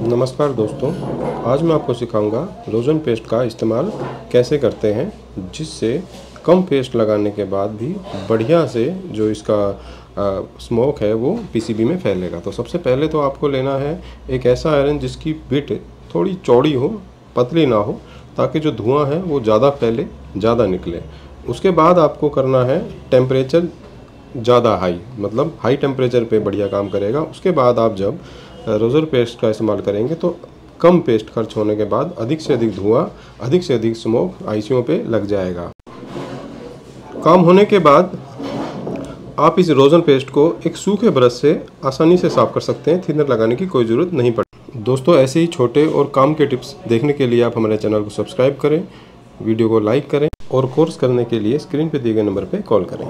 नमस्कार दोस्तों, आज मैं आपको सिखाऊँगा रोज़न पेस्ट का इस्तेमाल कैसे करते हैं, जिससे कम पेस्ट लगाने के बाद भी बढ़िया से जो इसका स्मोक है वो पीसीबी में फैलेगा तो सबसे पहले तो आपको लेना है एक ऐसा आयरन जिसकी बिट थोड़ी चौड़ी हो, पतली ना हो, ताकि जो धुआँ है वो ज़्यादा फैले, ज़्यादा निकले। उसके बाद आपको करना है टेम्परेचर ज़्यादा हाई मतलब हाई टेम्परेचर पे बढ़िया काम करेगा। उसके बाद आप जब रोज़र पेस्ट का इस्तेमाल करेंगे तो कम पेस्ट खर्च होने के बाद अधिक से अधिक धुआँ, अधिक से अधिक स्मोक आईसीओ पे लग जाएगा। काम होने के बाद आप इस रोज़न पेस्ट को एक सूखे ब्रश से आसानी से साफ़ कर सकते हैं, थिनर लगाने की कोई ज़रूरत नहीं पड़ती। दोस्तों, ऐसे ही छोटे और काम के टिप्स देखने के लिए आप हमारे चैनल को सब्सक्राइब करें, वीडियो को लाइक करें और कोर्स करने के लिए स्क्रीन पर दिए गए नंबर पर कॉल करें।